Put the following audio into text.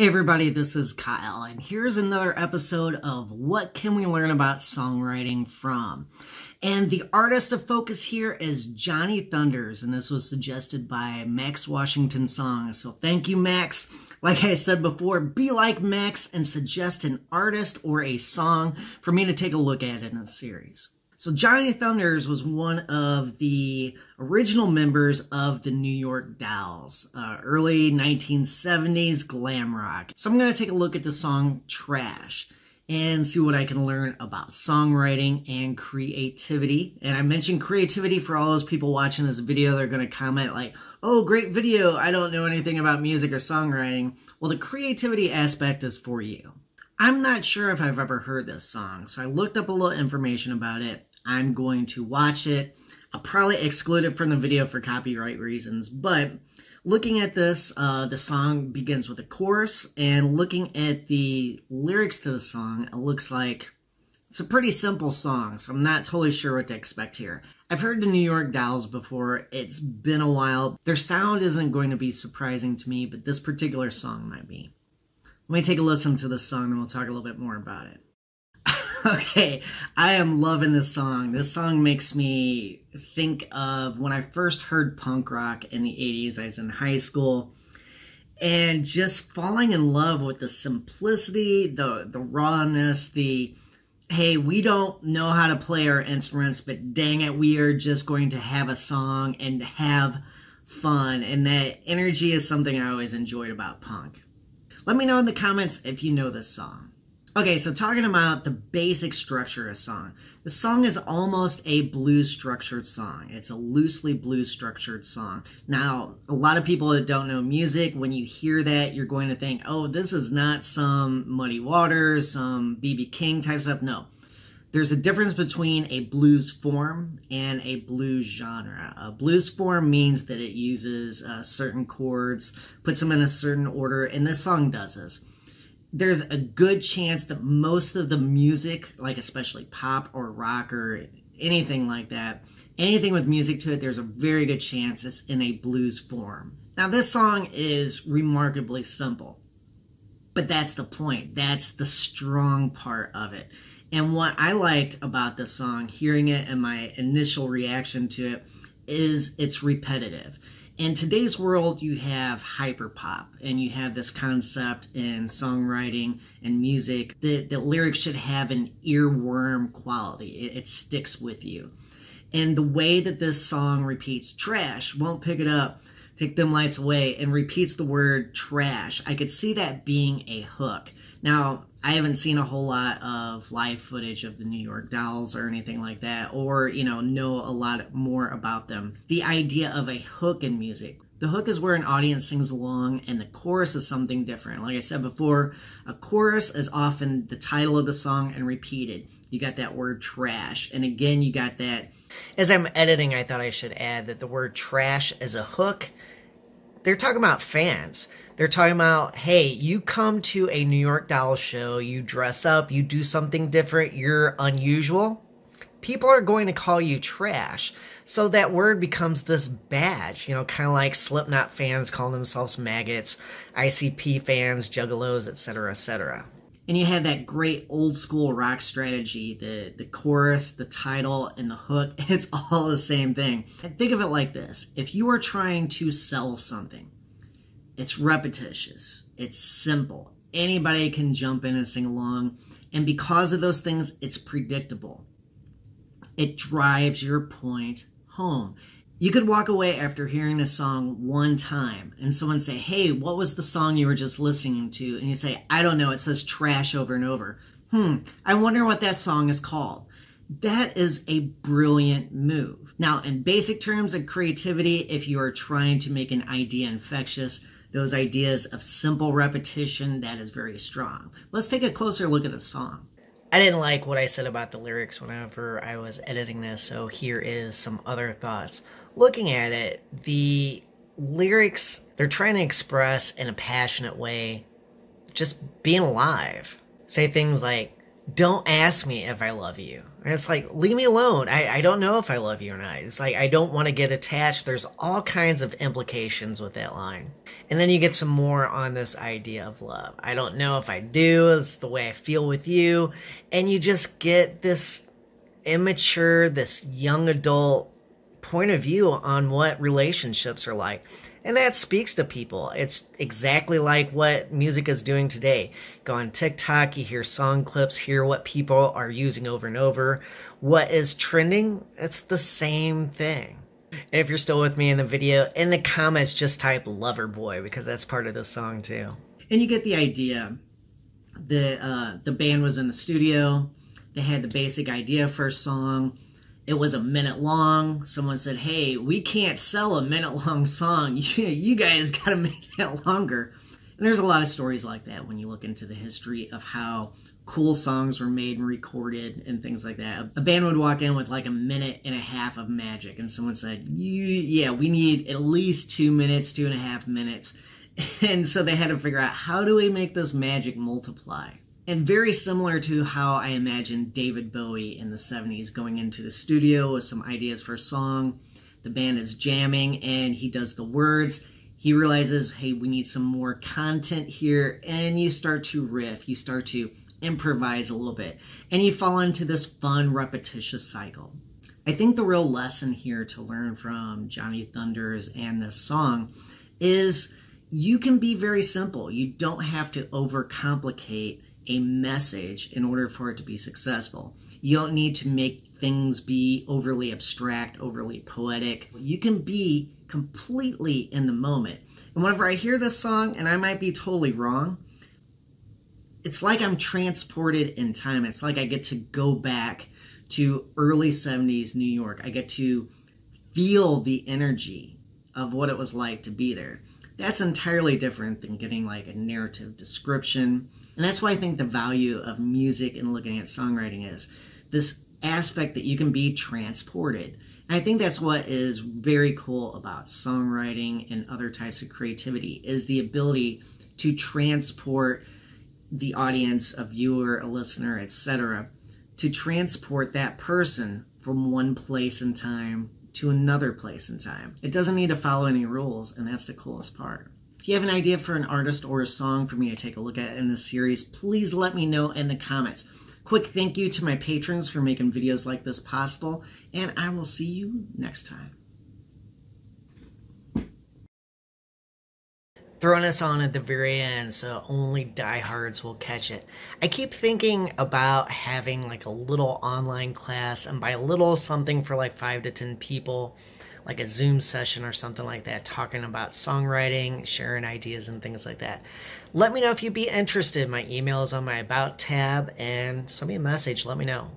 Hey everybody, this is Kyle, and here's another episode of What Can We Learn About Songwriting From? And the artist of focus here is Johnny Thunders, and this was suggested by Max Washington Songs. So thank you, Max. Like I said before, be like Max and suggest an artist or a song for me to take a look at in a series. So Johnny Thunders was one of the original members of the New York Dolls, uh, early 1970s glam rock. So I'm going to take a look at the song Trash and see what I can learn about songwriting and creativity. And I mentioned creativity for all those people watching this video. They're going to comment like, oh, great video. I don't know anything about music or songwriting. Well, the creativity aspect is for you. I'm not sure if I've ever heard this song, so I looked up a little information about it I'm going to watch it. I'll probably exclude it from the video for copyright reasons, but looking at this, uh, the song begins with a chorus, and looking at the lyrics to the song, it looks like it's a pretty simple song, so I'm not totally sure what to expect here. I've heard the New York Dolls before. It's been a while. Their sound isn't going to be surprising to me, but this particular song might be. Let me take a listen to this song and we'll talk a little bit more about it. Okay, I am loving this song. This song makes me think of when I first heard punk rock in the 80s. I was in high school and just falling in love with the simplicity, the the rawness, the hey, we don't know how to play our instruments, but dang it, we are just going to have a song and have fun. And that energy is something I always enjoyed about punk. Let me know in the comments if you know this song. Okay, so talking about the basic structure of a song. The song is almost a blues structured song. It's a loosely blues structured song. Now, a lot of people that don't know music, when you hear that, you're going to think, oh, this is not some Muddy Waters, some B.B. King type stuff. No. There's a difference between a blues form and a blues genre. A blues form means that it uses uh, certain chords, puts them in a certain order, and this song does this there's a good chance that most of the music, like especially pop or rock or anything like that, anything with music to it, there's a very good chance it's in a blues form. Now, this song is remarkably simple, but that's the point. That's the strong part of it. And what I liked about this song, hearing it and my initial reaction to it, is it's repetitive in today's world, you have hyperpop, and you have this concept in songwriting and music that, the lyrics should have an earworm quality. It, it sticks with you. And the way that this song repeats trash, won't pick it up, take them lights away, and repeats the word trash, I could see that being a hook. Now, I haven't seen a whole lot of live footage of the New York Dolls or anything like that, or, you know, know a lot more about them. The idea of a hook in music. The hook is where an audience sings along, and the chorus is something different. Like I said before, a chorus is often the title of the song and repeated. You got that word trash, and again, you got that. As I'm editing, I thought I should add that the word trash is a hook. They're talking about fans they're talking about, hey, you come to a New York Doll show, you dress up, you do something different, you're unusual. People are going to call you trash. So that word becomes this badge, you know, kind of like Slipknot fans call themselves maggots, ICP fans, juggalos, etc., etc. And you have that great old school rock strategy the, the chorus, the title, and the hook. It's all the same thing. And think of it like this if you are trying to sell something, it's repetitious. It's simple. Anybody can jump in and sing along. And because of those things, it's predictable. It drives your point home. You could walk away after hearing a song one time and someone say, Hey, what was the song you were just listening to? And you say, I don't know. It says trash over and over. Hmm, I wonder what that song is called. That is a brilliant move. Now, in basic terms of creativity, if you are trying to make an idea infectious, those ideas of simple repetition, that is very strong. Let's take a closer look at the song. I didn't like what I said about the lyrics whenever I was editing this, so here is some other thoughts. Looking at it, the lyrics, they're trying to express in a passionate way just being alive. Say things like, don't ask me if I love you. And it's like, leave me alone. I, I don't know if I love you or not. It's like, I don't want to get attached. There's all kinds of implications with that line. And then you get some more on this idea of love. I don't know if I do. It's the way I feel with you. And you just get this immature, this young adult point of view on what relationships are like. And that speaks to people. It's exactly like what music is doing today. Go on TikTok, you hear song clips, hear what people are using over and over. What is trending? It's the same thing. If you're still with me in the video, in the comments, just type Lover Boy because that's part of the song too. And you get the idea. The, uh, the band was in the studio. They had the basic idea for a song it was a minute long. Someone said, hey, we can't sell a minute long song. you guys got to make that longer. And there's a lot of stories like that when you look into the history of how cool songs were made and recorded and things like that. A band would walk in with like a minute and a half of magic, and someone said, Yeah, we need at least two minutes, two and a half minutes. And so they had to figure out how do we make this magic multiply? And very similar to how I imagine David Bowie in the 70s going into the studio with some ideas for a song. The band is jamming and he does the words. He realizes, hey, we need some more content here. And you start to riff, you start to improvise a little bit, and you fall into this fun, repetitious cycle. I think the real lesson here to learn from Johnny Thunders and this song is you can be very simple. You don't have to overcomplicate a message in order for it to be successful. You don't need to make things be overly abstract, overly poetic. You can be completely in the moment. And whenever I hear this song, and I might be totally wrong, it's like I'm transported in time. It's like I get to go back to early 70s New York. I get to feel the energy of what it was like to be there. That's entirely different than getting like a narrative description and that's why I think the value of music and looking at songwriting is this aspect that you can be transported. And I think that's what is very cool about songwriting and other types of creativity is the ability to transport the audience, a viewer, a listener, etc., to transport that person from one place in time to another place in time. It doesn't need to follow any rules, and that's the coolest part. If you have an idea for an artist or a song for me to take a look at in this series, please let me know in the comments. Quick thank you to my patrons for making videos like this possible, and I will see you next time. Throwing us on at the very end so only diehards will catch it. I keep thinking about having like a little online class and by a little something for like five to ten people like a Zoom session or something like that, talking about songwriting, sharing ideas, and things like that. Let me know if you'd be interested. My email is on my About tab, and send me a message. Let me know.